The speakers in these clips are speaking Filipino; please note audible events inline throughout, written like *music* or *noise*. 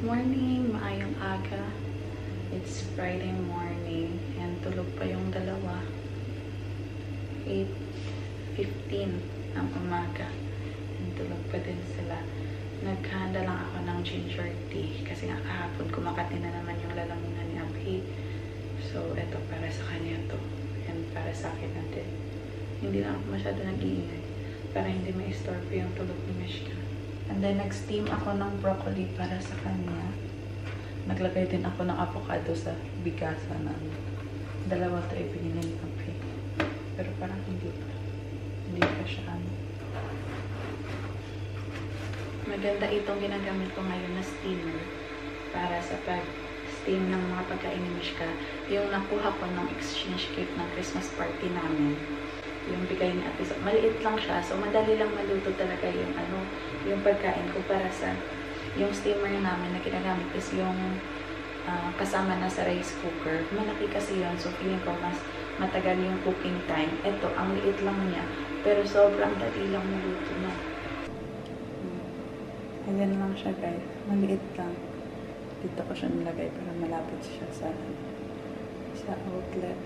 Morning, maayong aga. It's Friday morning and tulog pa yung dalawa. 8.15 ng umaga. And tulog pa din sila. Naghanda lang ako ng ginger tea kasi nga kahapon kumakati na naman yung lalamunan ni Abhi. So, eto para sa kanya to. And para sa akin natin. Hindi lang ako masyado nag-iingay para hindi ma-istorbo yung tulog ni Mishka. And then, nag-steam ako ng broccoli para sa kanya. Naglagay din ako ng avocado sa bigasan ng dalawa to ibinili ng kape. Pero parang hindi pa. Hindi pa siya ano. Maganda itong ginagamit ko ngayon na steamer para sa pag-steam ng mga pagkain ni Mishka. Yung nakuha ko ng exchange cake ng Christmas party namin yung bigay ni ate. So, maliit lang siya. So, madali lang maluto talaga yung ano, yung pagkain ko para sa yung steamer namin na ginagamit is yung uh, kasama na sa rice cooker. Malaki kasi yun. So, feeling ko mas matagal yung cooking time. Ito, ang liit lang niya. Pero sobrang dali lang maluto na. Ayan lang siya guys. Maliit lang. Dito ko siya nilagay para malapit siya sa sa outlet.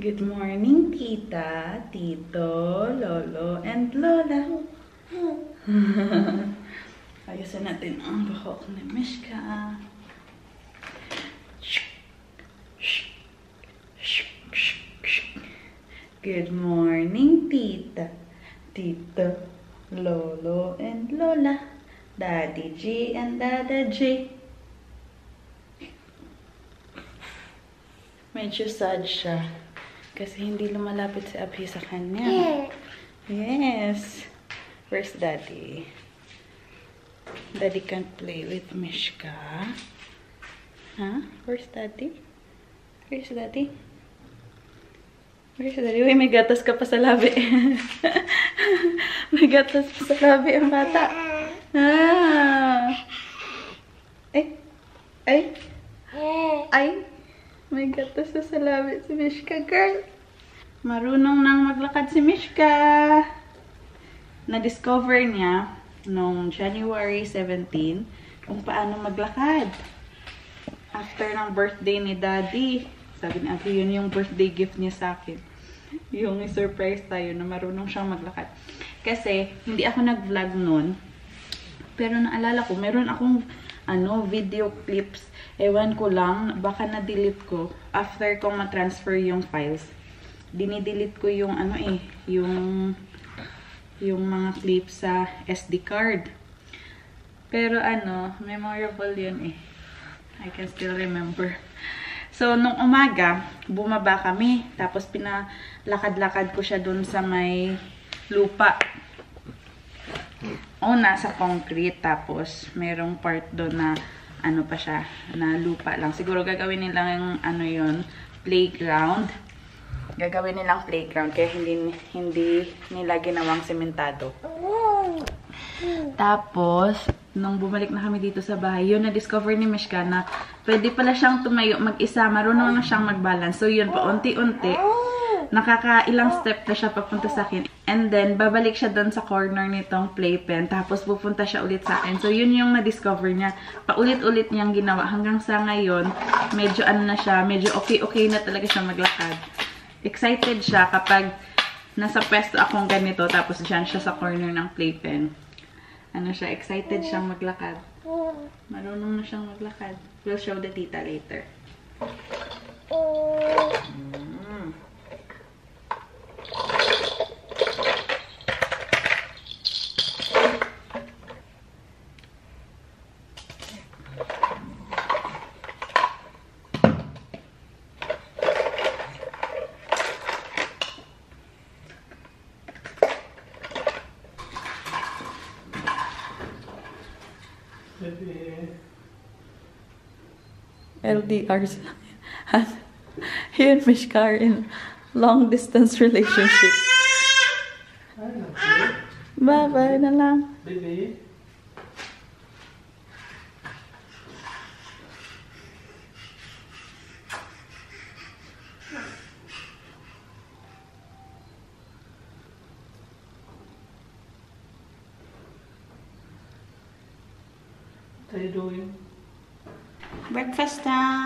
Good morning, Tita, Tito, Lolo, and Lola. *laughs* Ayusin natin ang buhok ni Mishka. Good morning, Tita, Tito, Lolo, and Lola. Daddy G and Dada J. Medyo sad siya. Kasi hindi lumalapit si Abhi sa kanya. Yes. Where's Daddy? Daddy can't play with Mishka. Huh? Where's Daddy? Where's Daddy? Where's Daddy? Uy, may gatas ka pa sa labi. *laughs* may gatas pa sa labi ang bata. Ah. Ay. Ay. Ay. May gatas sa labi si Mishka, girl. Marunong nang maglakad si Mishka. Na-discover niya noong January 17 kung paano maglakad. After ng birthday ni Daddy, sabi ni Ate, yun yung birthday gift niya sa akin. Yung surprise tayo na marunong siyang maglakad. Kasi, hindi ako nag-vlog noon. Pero naalala ko, meron akong ano, video clips Ewan ko lang, baka na-delete ko after kong ma-transfer yung files. Dinidelete ko yung ano eh, yung yung mga clips sa SD card. Pero ano, memorable yun eh. I can still remember. So, nung umaga, bumaba kami. Tapos, pinalakad-lakad ko siya dun sa may lupa. Una, sa concrete. Tapos, merong part doon na ano pa siya, na lupa lang. Siguro gagawin nilang ano yon playground. Gagawin nilang playground kaya hindi hindi nila ginawang sementado. Tapos, nung bumalik na kami dito sa bahay, yun na-discover ni Mishka na pwede pala siyang tumayo mag-isa, marunong na siyang mag-balance. So, yun pa, unti-unti, nakakailang step na siya papunta sa akin. And then, babalik siya doon sa corner nitong playpen. Tapos, pupunta siya ulit sa akin. So, yun yung na-discover niya. Paulit-ulit niyang ginawa. Hanggang sa ngayon, medyo ano na siya, medyo okay-okay na talaga siya maglakad. Excited siya kapag nasa pwesto akong ganito. Tapos, dyan siya sa corner ng playpen. Ano siya, excited siyang maglakad. Marunong na siyang maglakad. We'll show the tita later. Mm. LDRs. *laughs* Hier in Mishkar in. Long distance relationship. Bye-bye na lang. Baby. What are you doing? Breakfast time!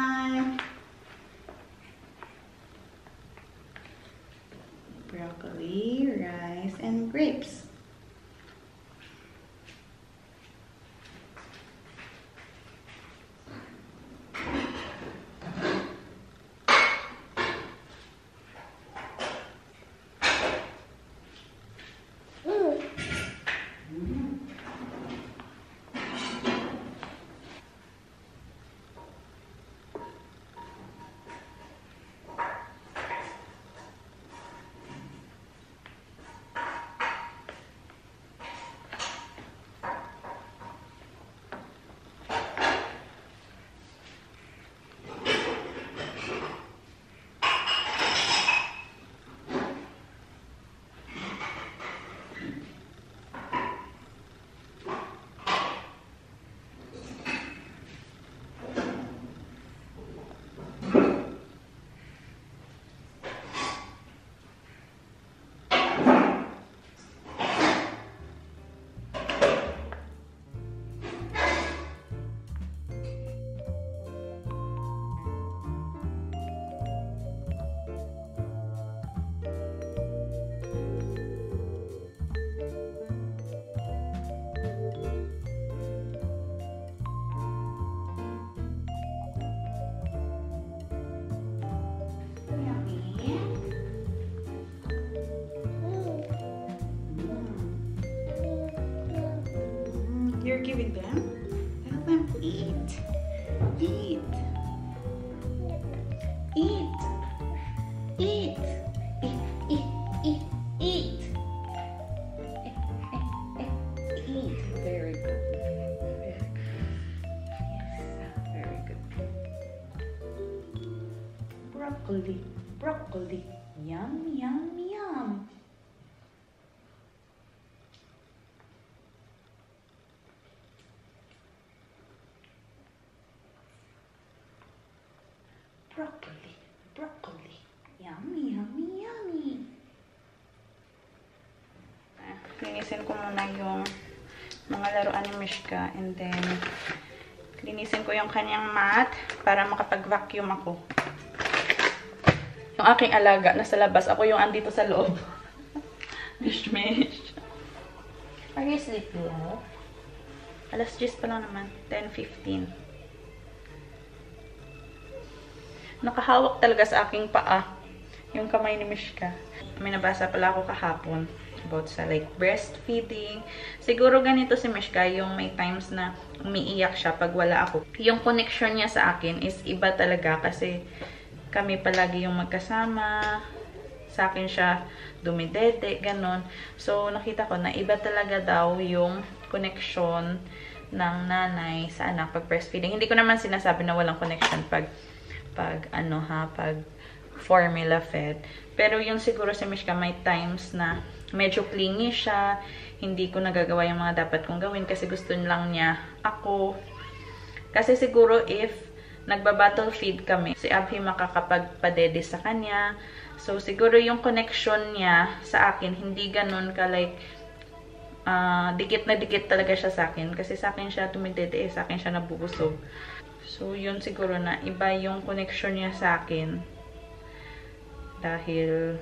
Broccoli. Broccoli. Yum, yum, yum. Broccoli, broccoli. Yummy, yummy, yummy. Ah, Linisin ko muna yung mga laruan ni Mishka and then linisin ko yung kanyang mat para makapag-vacuum ako. Yung aking alaga nasa labas, ako yung andito sa loob. *laughs* mish, mish. Are you sleepy, love? Alas 10 pa lang naman. 10.15. nakahawak talaga sa aking paa yung kamay ni Mishka. May nabasa pala ako kahapon about sa like breastfeeding. Siguro ganito si Mishka, yung may times na umiiyak siya pag wala ako. Yung connection niya sa akin is iba talaga kasi kami palagi yung magkasama. Sa akin siya dumidede, ganon. So, nakita ko na iba talaga daw yung connection ng nanay sa anak pag breastfeeding. Hindi ko naman sinasabi na walang connection pag pag ano ha, pag formula fed. Pero yung siguro si Mishka may times na medyo clingy siya, hindi ko nagagawa yung mga dapat kong gawin kasi gusto lang niya ako. Kasi siguro if nagba-battle feed kami, si Abhi makakapagpadede sa kanya. So siguro yung connection niya sa akin, hindi ganun ka like uh, dikit na dikit talaga siya sa akin. Kasi sa akin siya tumidede, eh, sa akin siya nabubusog. So, yun siguro na iba yung connection niya sa akin. Dahil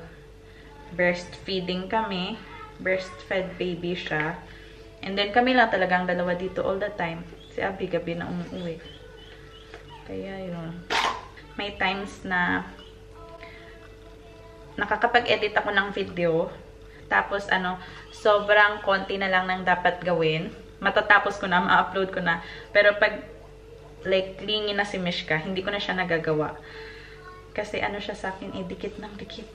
breastfeeding kami. Breastfed baby siya. And then, kami lang talagang dalawa dito all the time. Si Abby gabi na umuwi. Kaya, yun. May times na nakakapag-edit ako ng video. Tapos, ano, sobrang konti na lang nang dapat gawin. Matatapos ko na, ma-upload ko na. Pero pag, like, clingy na si Mishka, hindi ko na siya nagagawa. Kasi ano siya sa akin, eh, dikit ng dikit.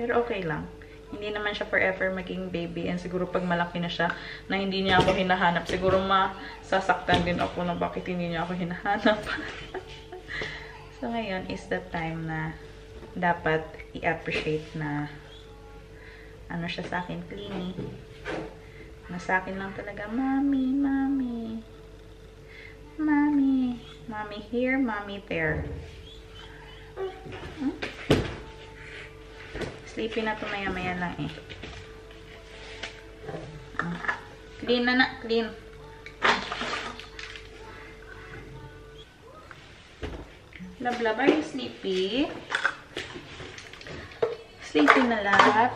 Pero okay lang. Hindi naman siya forever maging baby. And siguro pag malaki na siya, na hindi niya ako hinahanap, siguro masasaktan din ako na bakit hindi niya ako hinahanap. *laughs* so, ngayon is the time na dapat i-appreciate na ano siya sa akin, clingy. Na sa akin lang talaga, Mommy, Mommy. Mommy. Mommy here, Mommy there. Hmm? Sleepy na to maya-maya lang eh. Clean na na, clean. Love, love, are you sleepy? Sleepy na love.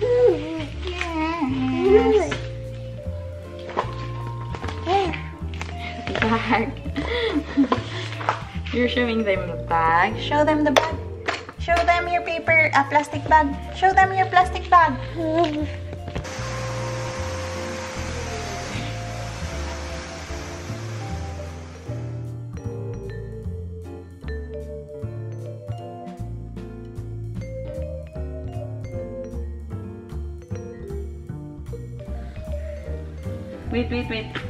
Yes. Bag. *laughs* You're showing them the bag. Show them the bag. Show them your paper, uh, plastic bag. Show them your plastic bag. Wait, wait, wait.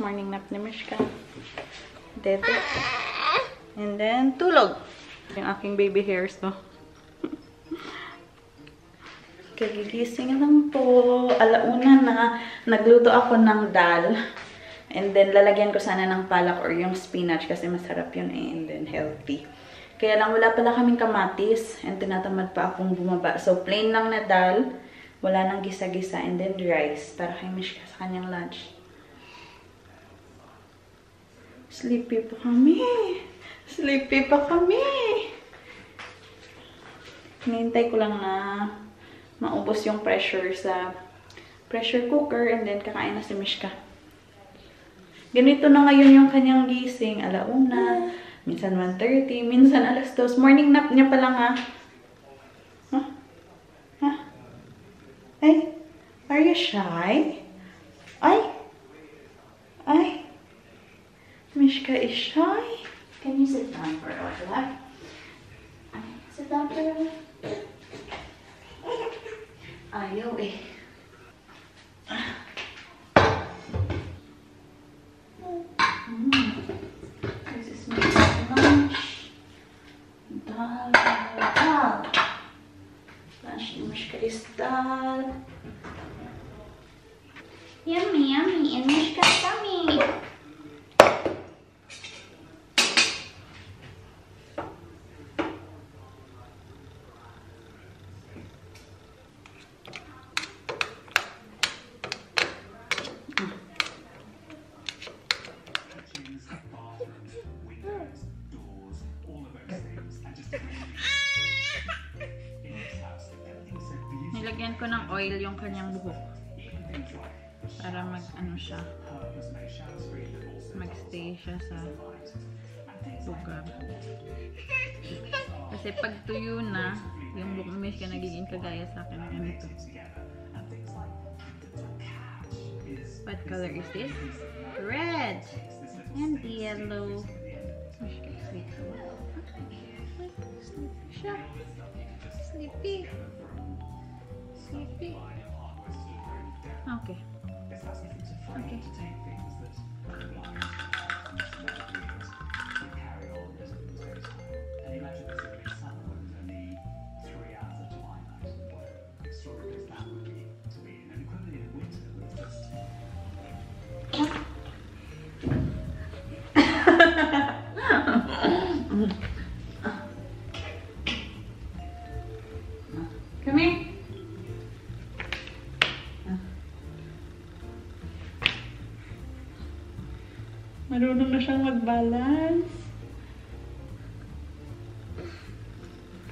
Morning nap ni Mishka. Dede. And then, tulog. Yung aking baby hairs, no? *laughs* Kagigising lang po. Alauna na. Nagluto ako ng dal. And then, lalagyan ko sana ng palak or yung spinach kasi masarap yun eh. And then, healthy. Kaya lang, wala pala kaming kamatis. And tinatamad pa akong bumaba. So, plain lang na dal. Wala nang gisa-gisa. And then, rice. Para kay Mishka sa kanyang lunch. Sleepy pa kami. Sleepy pa kami. Hinihintay ko lang na maubos yung pressure sa pressure cooker and then kakain na si Mishka. Ganito na ngayon yung kanyang gising. Alauna, minsan 1.30, minsan alas 2. Morning nap niya pa lang ha. Huh? Huh? Ay, are you shy? Mishka is shy? Can you sit down for a while? Ay, Sit down for a while. Ayaw eh. Mm. This Nilagyan ko ng oil yung kanyang buhok para mag ano siya, magstay siya sa lugar. Kasi pag tuyo na, yung buhok ni Mishka nagiging kagaya sa akin na ganito. What color is this? Red! And yellow. Sleepy siya. Sleepy. Sleepy. Okay. It's fascinating to find Okay. to *laughs* *laughs* Marunong na siyang mag-balance.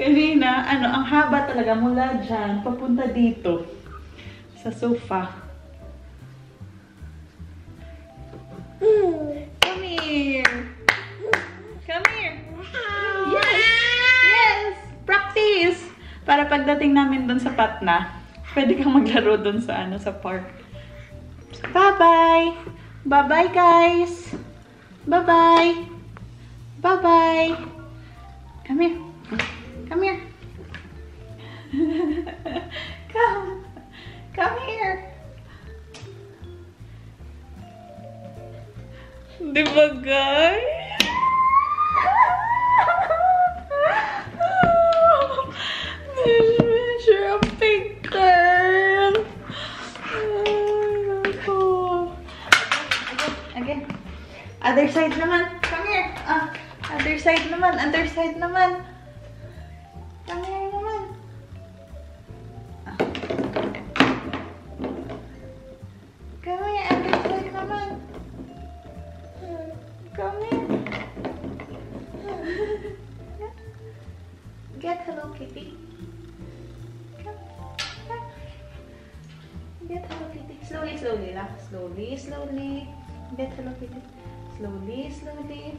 Kanina, ano, ang haba talaga mula dyan, papunta dito. Sa sofa. Come here. Come here. Yes! Yes! Practice! Para pagdating namin dun sa Patna, pwede kang maglaro dun sa ano sa park. Bye-bye! Bye-bye, guys! Bye-bye! Bye-bye! Come here. Come here. *laughs* Come. Come here. Di? Other side naman. Come here. Ah, other side naman. Other side naman. Come here naman. Ah. Come here. Other side naman. Come here. *laughs* Get Hello Kitty. Come. Get Hello Kitty. Slowly, slowly lang. Slowly, slowly. Get Hello Kitty. Slowly, slowly.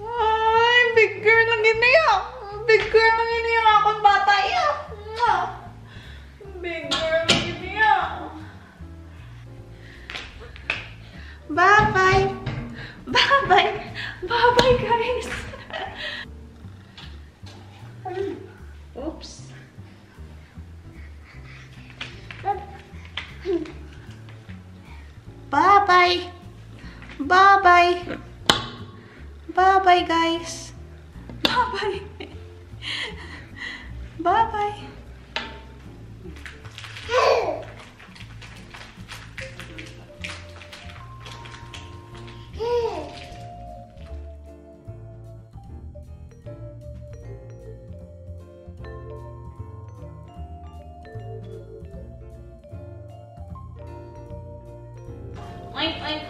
Ay, big girl lang iniyak. Big girl lang iniyak akong bata iyak. Big girl lang iniyak. Bye-bye. Bye-bye. Bye-bye, guys. Bye-bye. Bye-bye, guys. Bye-bye. Bye-bye. Oink, oink,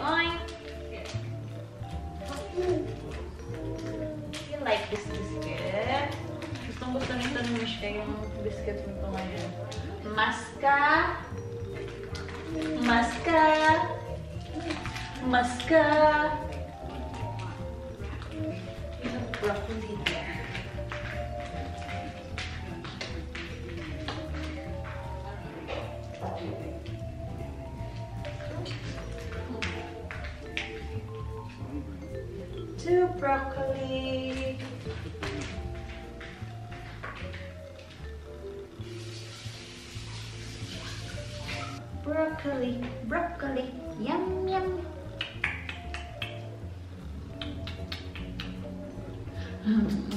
Maska. Maska. Maska. Broccoli, broccoli, yum yum. Ew.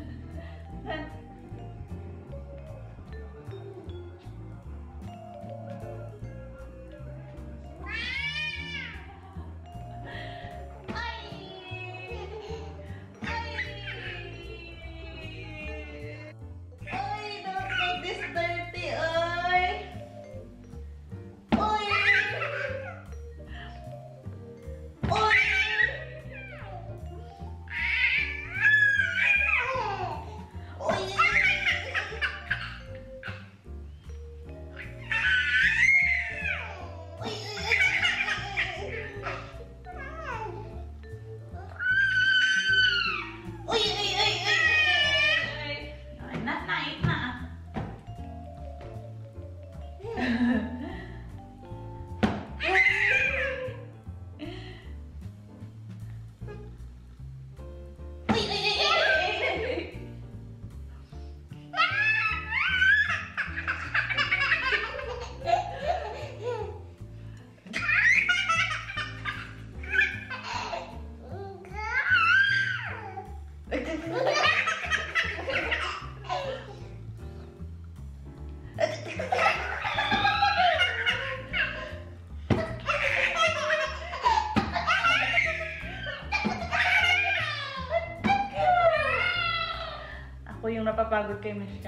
ತಪ್ಪಾಗುತ್ತೆ miss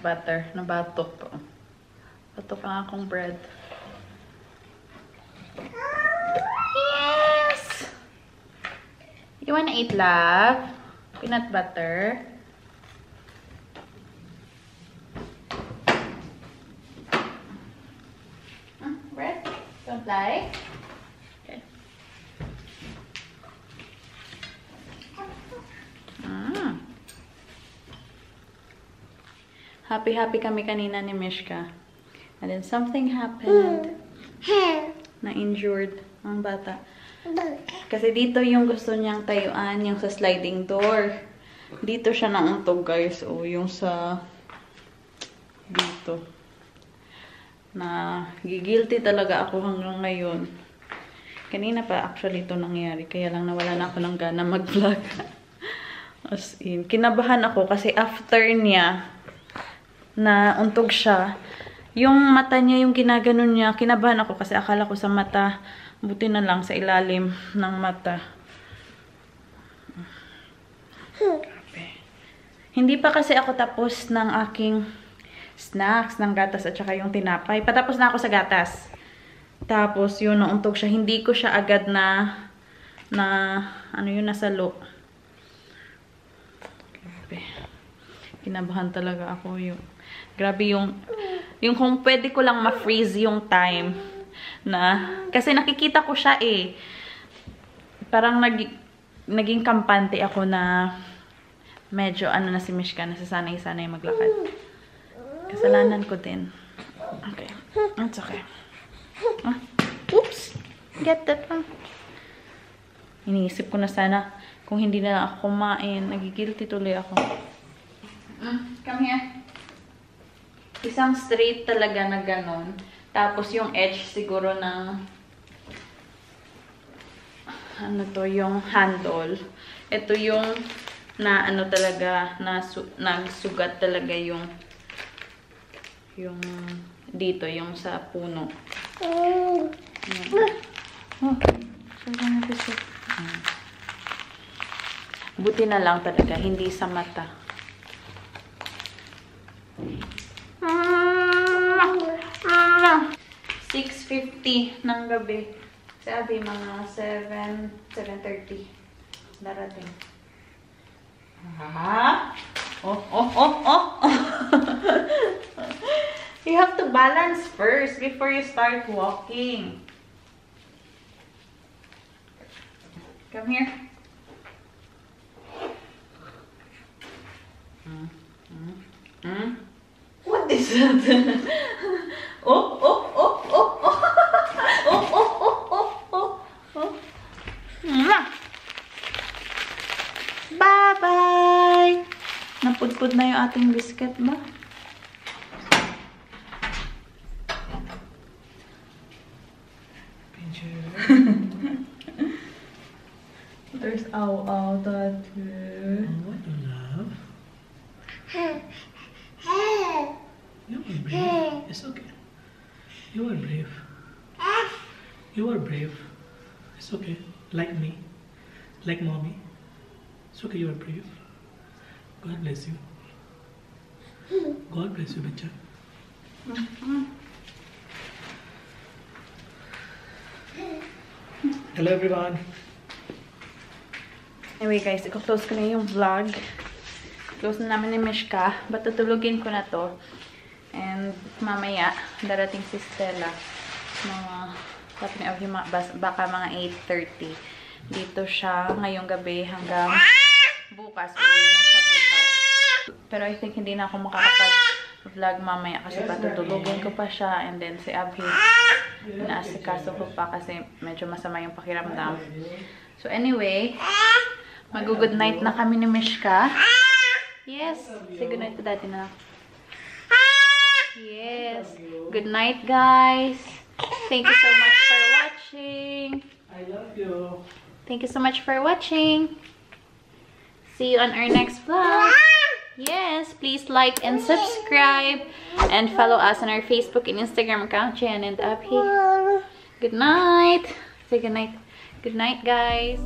peanut butter. Nabatok po. Batok ang akong bread. Yes! You wanna eat, love? Peanut butter. Mm, bread? Don't like? Happy-happy kami kanina ni Mishka. And then something happened. Na-injured ang bata. Kasi dito yung gusto niyang tayuan, yung sa sliding door. Dito siya nauntog, guys. O, yung sa... Dito. Na gigilty talaga ako hanggang ngayon. Kanina pa actually ito nangyari. Kaya lang nawala na ako ng gana mag-vlog. *laughs* As in, kinabahan ako kasi after niya na untog siya, yung mata niya, yung ginaganon niya, kinabahan ako kasi akala ko sa mata, buti na lang sa ilalim ng mata. Grabe. Hindi pa kasi ako tapos ng aking snacks, ng gatas at saka yung tinapay. Patapos na ako sa gatas. Tapos yun, nauntog siya. Hindi ko siya agad na, na, ano yun, nasa lo. Grabe. Kinabahan talaga ako yung, grabe yung, yung kung pwede ko lang ma-freeze yung time na, kasi nakikita ko siya eh. Parang nag, naging kampante ako na medyo ano na si Mishka, nasasanay-sanay maglakad. Kasalanan ko din. Okay. It's okay. Ah, oops! Get that one. Iniisip ko na sana kung hindi na ako kumain. Nagigilty tuloy ako. Mm, come here. Isang straight talaga na ganon. Tapos yung edge siguro ng ano to, yung handle. Ito yung na ano talaga, na su nagsugat talaga yung yung dito, yung sa puno. Yan. Oh. Hmm. Buti na lang talaga, hindi sa mata. Ah, 6.50 ng gabi. Sabi, mga 7, 7.30. Darating. Ah! Oh, oh, oh, oh! *laughs* you have to balance first before you start walking. Come here. Mm, mm, mm. What is that? *laughs* oh, oh, oh, oh, oh. *laughs* oh, oh, oh, oh, oh, oh. Mwah! Bye-bye! Napudpud na yung ating biscuit? You are brave. You are brave. It's okay. Like me. Like mommy. It's okay, you are brave. God bless you. God bless you, bacha. Hello everyone. Anyway guys, i-close ko na vlog. Close na namin ni Mishka. But tutulugin ko na to. And mamaya, darating si Stella. Mga, sabi ni bas- baka mga 8.30. Dito siya ngayong gabi hanggang bukas. Uwi din siya bukas. Pero I think hindi na ako makakapag-vlog mamaya kasi patutulugin ko pa siya. And then si Abhi, inaasikaso ko pa kasi medyo masama yung pakiramdam. So anyway, mag-good night na kami ni Mishka. Yes. Say good night to daddy na. Yes. Good night, guys. Thank you so much for watching. I love you. Thank you so much for watching. See you on our next vlog. Yes, please like and subscribe and follow us on our Facebook and Instagram account, Jen and Abhi. Good night. Say good night. Good night, guys.